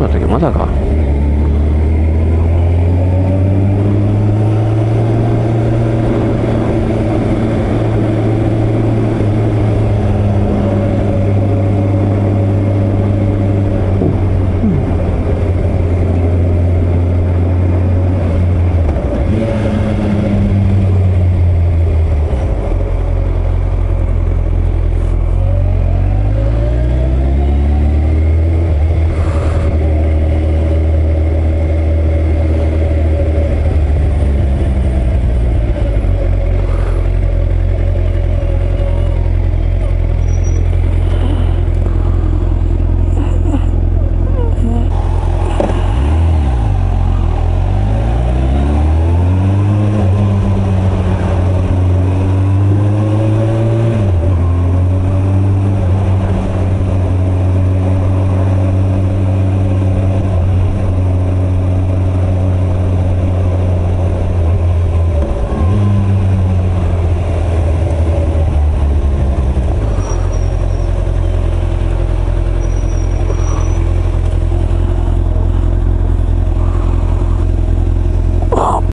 くなったけ？まだか。